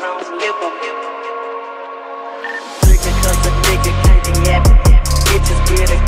Rose cause the nigga can't be happy. Bitches get a